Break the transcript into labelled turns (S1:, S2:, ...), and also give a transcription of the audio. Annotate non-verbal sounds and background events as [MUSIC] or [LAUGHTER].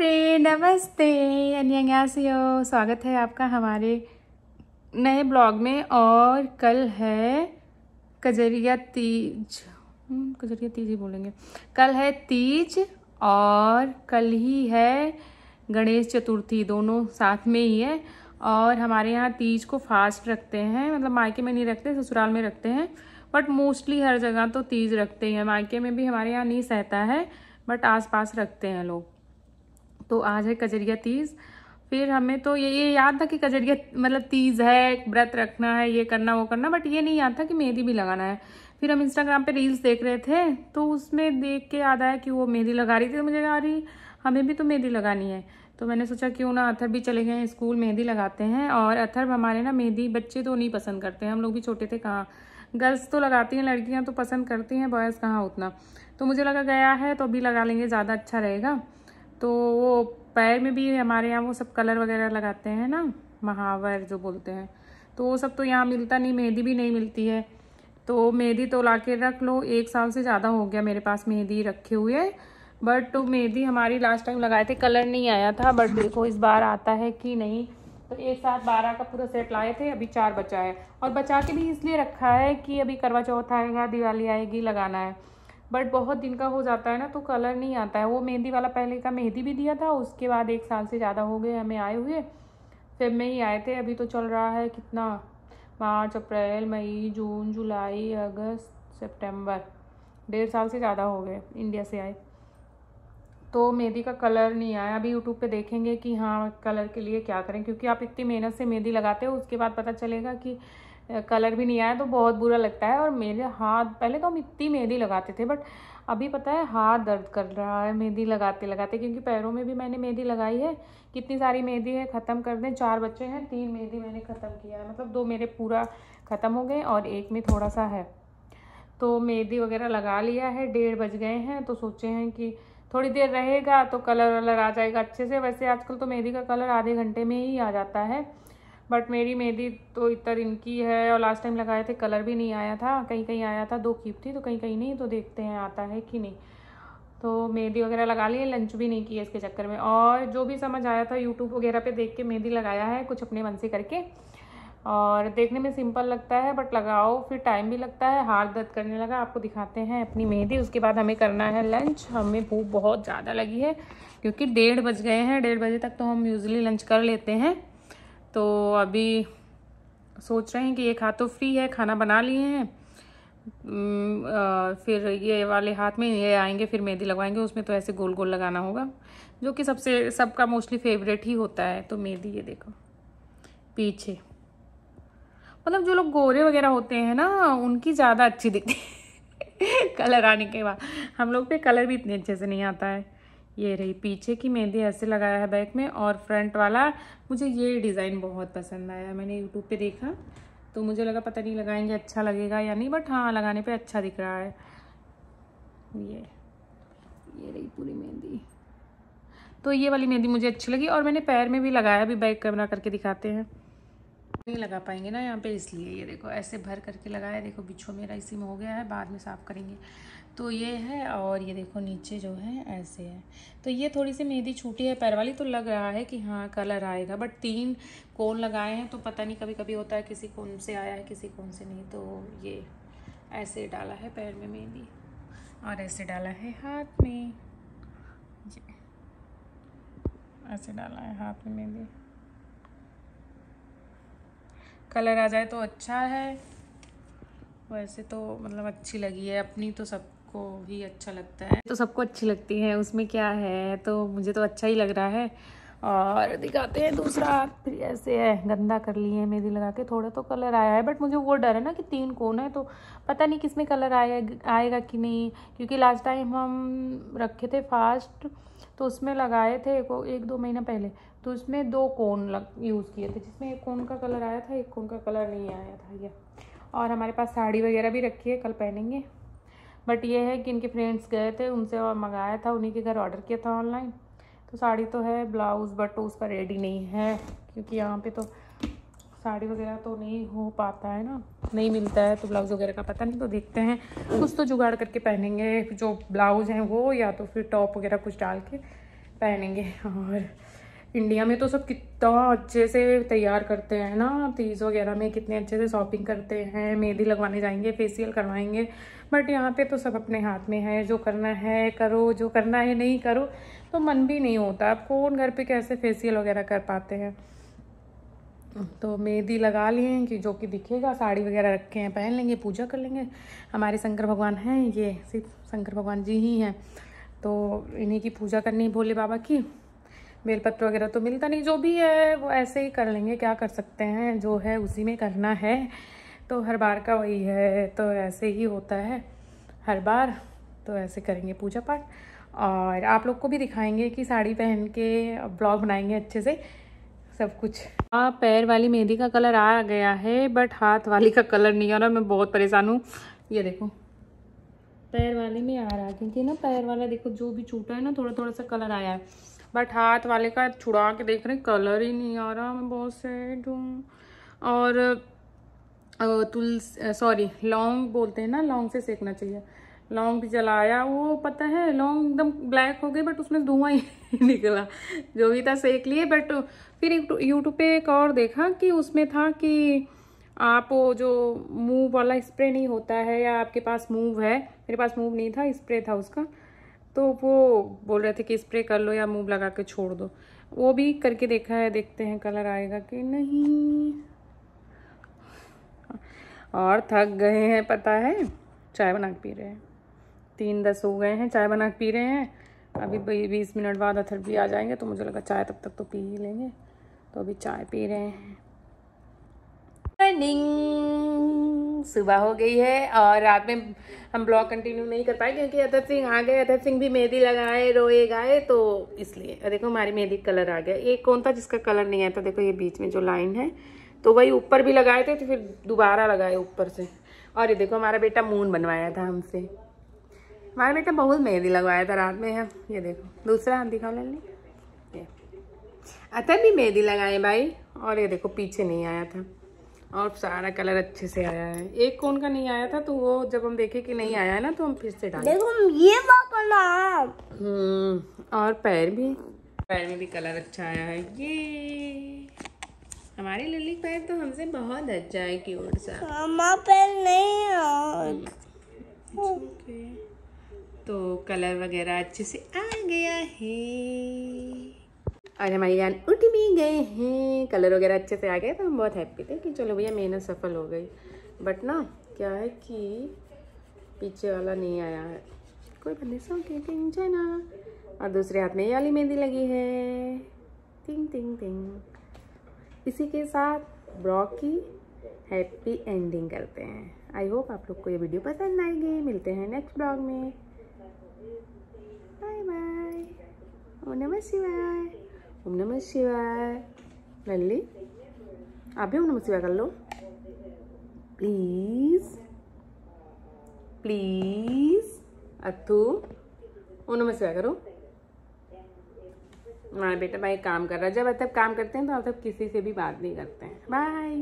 S1: नमस्ते अन्यंगासियो स्वागत है आपका हमारे नए ब्लॉग में और कल है कजरिया तीज। हम्म, कजरिया तीज ही बोलेंगे। कल है तीज और कल ही है गणेश चतुर्थी दोनों साथ में ही है। और हमारे यहाँ तीज को फास्ट रखते हैं मतलब मायके में नहीं रखते ससुराल में रखते हैं। बट मोस्टली हर जगह तो तीज रखते हैं मायके में भी हमारे यहाँ नहीं सहता है बट आस पास रखते हैं लोग। तो आज है कजरिया तीज। फिर हमें तो ये ये याद था कि कजरिया मतलब तीज है, व्रत रखना है, ये करना, वो करना बट ये नहीं याद था कि मेहंदी भी लगाना है। फिर हम इंस्टाग्राम पे रील्स देख रहे थे तो उसमें देख के याद आया कि वो मेहंदी लगा रही थी तो मुझे आ रही हमें भी तो मेहंदी लगानी है। तो मैंने सोचा, क्यों ना अथर भी चले गए, स्कूल मेहंदी लगाते हैं और अथर हमारे ना मेहंदी बच्चे तो नहीं पसंद करते हैं, हम लोग भी छोटे थे कहाँ। गर्ल्स तो लगाती हैं, लड़कियाँ तो पसंद करती हैं, बॉयज़ कहाँ उतना। तो मुझे लगा, गया है तो अभी लगा लेंगे, ज़्यादा अच्छा रहेगा। तो वो पैर में भी हमारे यहाँ वो सब कलर वगैरह लगाते हैं ना, महावर जो बोलते हैं। तो वो सब तो यहाँ मिलता नहीं, मेहंदी भी नहीं मिलती है। तो मेहंदी तो ला के रख लो, एक साल से ज़्यादा हो गया मेरे पास मेहंदी रखे हुए बट तो मेहंदी हमारी लास्ट टाइम लगाए थे, कलर नहीं आया था, बट देखो इस बार आता है कि नहीं। तो एक साथ बारह का पूरा सेट लाए थे, अभी चार बचा है। और बचा के भी इसलिए रखा है कि अभी करवा चौथ आएगा, दिवाली आएगी, लगाना है। बट बहुत दिन का हो जाता है ना तो कलर नहीं आता है। वो मेहंदी वाला पहले का मेहंदी भी दिया था, उसके बाद एक साल से ज़्यादा हो गए हमें आए हुए। फिर में ही आए थे, अभी तो चल रहा है कितना? मार्च, अप्रैल, मई, जून, जुलाई, अगस्त, सितंबर। डेढ़ साल से ज़्यादा हो गए इंडिया से आए। तो मेहंदी का कलर नहीं आया। अभी यूट्यूब पे देखेंगे कि हाँ कलर के लिए क्या करें, क्योंकि आप इतनी मेहनत से मेहंदी लगाते हो, उसके बाद पता चलेगा कि कलर भी नहीं आया तो बहुत बुरा लगता है। और मेरे हाथ, पहले तो हम इतनी मेहंदी लगाते थे बट अभी पता है हाथ दर्द कर रहा है मेहंदी लगाते लगाते, क्योंकि पैरों में भी मैंने मेहंदी लगाई है। कितनी सारी मेहंदी है, ख़त्म कर दें। चार बच्चे हैं, तीन मेहंदी मैंने ख़त्म किया है। मतलब दो मेरे पूरा ख़त्म हो गए और एक में थोड़ा सा है। तो मेहंदी वगैरह लगा लिया है, डेढ़ बज गए हैं तो सोचे हैं कि थोड़ी देर रहेगा तो कलर वलर आ जाएगा अच्छे से। वैसे आजकल तो मेहंदी का कलर आधे घंटे में ही आ जाता है। बट मेरी मेहंदी तो इतना दिन की है और लास्ट टाइम लगाए थे कलर भी नहीं आया था। कहीं कहीं आया था, दो कीप थी तो कहीं कहीं नहीं तो देखते हैं आता है कि नहीं। तो मेहंदी वगैरह लगा ली लंच भी नहीं किया इसके चक्कर में। और जो भी समझ आया था यूट्यूब वगैरह पे देख के मेहंदी लगाया है, कुछ अपने मन से करके। और देखने में सिंपल लगता है बट लगाओ, फिर टाइम भी लगता है हाथ दर्द करने लगा, आपको दिखाते हैं अपनी मेहंदी। उसके बाद हमें करना है लंच हमें भूख बहुत ज़्यादा लगी है, क्योंकि डेढ़ बज गए हैं। डेढ़ बजे तक तो हम यूज़ली लंच कर लेते हैं। तो अभी सोच रहे हैं कि एक हाथ तो फ्री है, खाना बना लिए हैं। फिर ये वाले हाथ में ये आएँगे, फिर मेहंदी लगवाएँगे, उसमें तो ऐसे गोल गोल लगाना होगा, जो कि सबसे, सबका मोस्टली फेवरेट ही होता है। तो मेहंदी ये देखो, पीछे। मतलब जो लोग गोरे वगैरह होते हैं ना, उनकी ज़्यादा अच्छी दिखती है। [LAUGHS] कलर आने के बाद, हम लोग पे कलर भी इतने अच्छे से नहीं आता है। ये रही पीछे की मेहंदी ऐसे लगाया है बैक में और फ्रंट वाला मुझे ये डिज़ाइन बहुत पसंद आया। मैंने यूट्यूब पे देखा तो मुझे लगा पता नहीं लगाएँगे अच्छा लगेगा या नहीं बट हाँ लगाने पे अच्छा दिख रहा है। ये ये रही पूरी मेहंदी। तो ये वाली मेहंदी मुझे अच्छी लगी और मैंने पैर में भी लगाया, अभी बैक कैमरा करके दिखाते हैं। नहीं लगा पाएँगे ना यहाँ पे, इसलिए ये देखो, ऐसे भर करके लगाया, देखो बिछो मेरा इसी में हो गया है, बाद में साफ़ करेंगे। तो ये है और ये देखो नीचे जो है, ऐसे है। तो ये थोड़ी सी मेहंदी छूटी है, पैर वाली तो लग रहा है कि हाँ कलर आएगा बट तीन कोन लगाए हैं तो पता नहीं कभी कभी होता है किसी कोन से आया है, किसी कोन से नहीं तो ये ऐसे डाला है पैर में मेहंदी और ऐसे डाला है हाथ में। ऐसे डाला है हाथ में मेहंदी। कलर आ जाए तो अच्छा है। वैसे तो मतलब अच्छी लगी है, अपनी तो सबको ही अच्छा लगता है। तो सबको अच्छी लगती है उसमें क्या है? तो मुझे तो अच्छा ही लग रहा है। और दिखाते हैं दूसरा फिर ऐसे है गंदा कर लिए मेहंदी लगा के। थोड़ा तो कलर आया है बट मुझे वो डर है ना कि तीन कोन है तो पता नहीं किसमें कलर आएगा आएगा कि नहीं? क्योंकि लास्ट टाइम हम रखे थे फास्ट तो उसमें लगाए थे एक, एक दो महीना पहले तो उसमें दो कोन लग यूज़ किए थे जिसमें एक कोन का कलर आया था एक कोन का कलर नहीं आया था ये। और हमारे पास साड़ी वगैरह भी रखी है कल पहनेंगे। बट ये है कि इनके फ्रेंड्स गए थे, उनसे और मंगाया था, उन्हीं के घर ऑर्डर किया था ऑनलाइन। तो साड़ी तो है, ब्लाउज़, बट उसका रेडी नहीं है, क्योंकि यहाँ पे तो साड़ी वगैरह तो नहीं हो पाता है ना। नहीं मिलता है तो ब्लाउज़ वगैरह का पता नहीं तो देखते हैं। कुछ तो जुगाड़ करके पहनेंगे, जो ब्लाउज़ हैं वो, या तो फिर टॉप वगैरह कुछ डाल के पहनेंगे, और इंडिया में तो सब कितना अच्छे से तैयार करते हैं ना तीज वगैरह में कितने अच्छे से शॉपिंग करते हैं, मेहंदी लगवाने जाएँगे फेशियल करवाएँगे बट यहाँ पे तो सब अपने हाथ में है, जो करना है करो, जो करना है नहीं करो तो मन भी नहीं होता। अब कौन घर पे कैसे फेशियल वगैरह कर पाते हैं? तो मेहंदी लगा लिए कि जो कि दिखेगा, साड़ी वगैरह रखे हैं, पहन लेंगे, पूजा कर लेंगे। हमारे शंकर भगवान हैं, ये सिर्फ़ शंकर भगवान जी ही हैं। तो इन्हीं की पूजा करनी भोले बाबा की। बेलपत्र वगैरह तो मिलता नहीं, जो भी है, वो ऐसे ही कर लेंगे, क्या कर सकते हैं, जो है उसी में करना है। तो हर बार का वही है तो ऐसे ही होता है। हर बार तो ऐसे करेंगे पूजा पाठ। और आप लोग को भी दिखाएँगे कि साड़ी पहन के ब्लॉग बनाएँगे अच्छे से, सब कुछ। हाँ पैर वाली मेहंदी का कलर आ गया है, बट हाथ वाली का कलर नहीं आ रहा, मैं बहुत परेशान हूँ। ये देखो, पैर वाली में आ रहा है, क्योंकि ना पैर वाला देखो, जो भी छूटा है ना थोड़ा थोड़ा सा कलर आया है। बट हाथ वाले का छुड़ा के देख रहे कलर ही नहीं आ रहा, मैं बहुत सैड हूँ। और तुल सॉरी लौंग बोलते हैं ना लौंग से सेकना चाहिए। लौंग भी जलाया, वो पता है लौंग एकदम ब्लैक हो गई बट उसमें धुआँ ही [LAUGHS] निकला। जो भी था, सेक लिए बट फिर यूट्यूब पे एक और देखा कि उसमें था कि आप जो मूव वाला स्प्रे नहीं होता है, या आपके पास मूव है, मेरे पास मूव नहीं था स्प्रे था उसका। तो वो बोल रहे थे कि स्प्रे कर लो या मूव लगा के छोड़ दो। वो भी करके देखा है, देखते हैं कलर आएगा कि नहीं। और थक गए हैं, पता है? चाय बना के पी रहे हैं। तीन दस हो गए हैं, चाय बना के पी रहे हैं। अभी बीस मिनट बाद अथर भी आ जाएँगे तो मुझे लगा चाय तब तक तो पी ही लेंगे। तो अभी चाय पी रहे हैं। सुबह हो गई है और रात में हम ब्लॉग कंटिन्यू नहीं कर पाए क्योंकि अदर सिंह आ गए अदर सिंह भी मेहंदी लगाए, रोए, गाए तो इसलिए। देखो, हमारी मेहंदी कलर आ गया। एक कौन था जिसका कलर नहीं आया था? देखो, ये बीच में जो लाइन है तो वही ऊपर भी लगाए थे तो फिर दोबारा लगाए ऊपर से। और ये देखो, हमारा बेटा मून बनवाया था हमसे। हमारा बेटा बहुत मेहंदी लगवाया था रात में, है। ये देखो, दूसरा हाथ दिखाओ, ले अतर भी मेहंदी लगाए भाई, और ये देखो, पीछे नहीं आया था। और सारा कलर अच्छे से आया है। एक कौन का नहीं आया था तो वो जब हम देखे कि नहीं आया है ना तो हम फिर से डाले।
S2: देखो ये
S1: हम्म और पैर भी। पैर में भी कलर अच्छा आया है। ये। हमारी लिली पैर तो हमसे बहुत अच्छा है क्यूट सा।
S2: हमारा पैर नहीं
S1: तो कलर वगैरह अच्छे से आ गया है। और हमारी जान उठ भी गए हैं। कलर वगैरह अच्छे से आ गए तो हम बहुत हैप्पी थे कि चलो भैया, मेहनत सफल हो गई। बट ना, क्या है कि पीछे वाला नहीं आया है। कोई बंदे सो के ना और दूसरे हाथ में ये वाली मेहंदी लगी है। टिंग टिंग टिंग इसी के साथ ब्लॉग की हैप्पी एंडिंग करते हैं। आई होप आप लोग को ये वीडियो पसंद आएगी। मिलते हैं नेक्स्ट ब्लॉग में। बाय बाय नमः शिवाय। ओम नमः शिवाय। लल्ली, आप भी ओम नमः शिवाय कर लो। प्लीज़ प्लीज़, अथू, ओम नमः शिवाय करो। हमारा बेटा भाई काम कर रहा है। जब अब काम करते हैं तो अब किसी से भी बात नहीं करते हैं। बाय